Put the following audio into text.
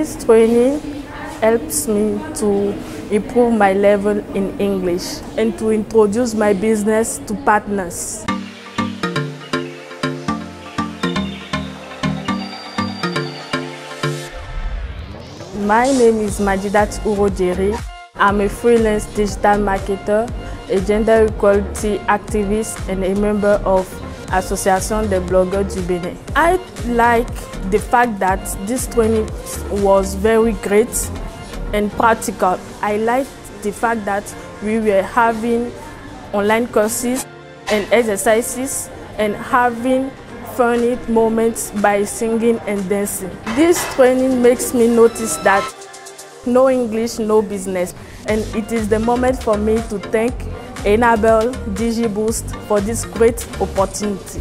This training helps me to improve my level in English and to introduce my business to partners. My name is Madjidath Ouro-Djeri. I'm a freelance digital marketer, a gender equality activist, and a member of Association des blogueurs du Bénin. I like the fact that this training was very great and practical. I like the fact that we were having online courses and exercises and having funny moments by singing and dancing. This training makes me notice that no English, no business. And it is the moment for me to thank Enabel DigiBoost for this great opportunity.